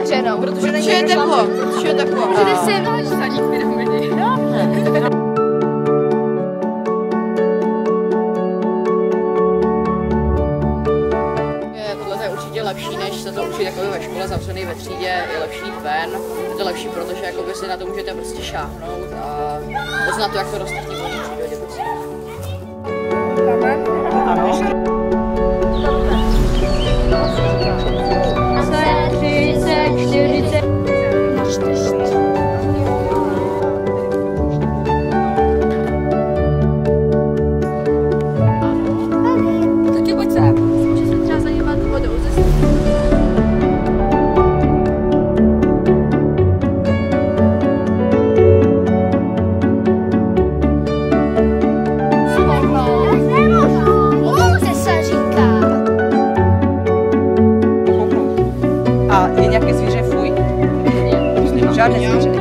otevřenou. Protože je teplo, protože je teplo. Protože si Je, tohle je určitě lepší, než se to učit jako ve škole zavřený ve třídě, je lepší jít ven. Je to lepší, protože jakoby si na to můžete prostě šáhnout a poznat to, jak to roste v A je nějaké zvíře fuj? Žádné zvíře.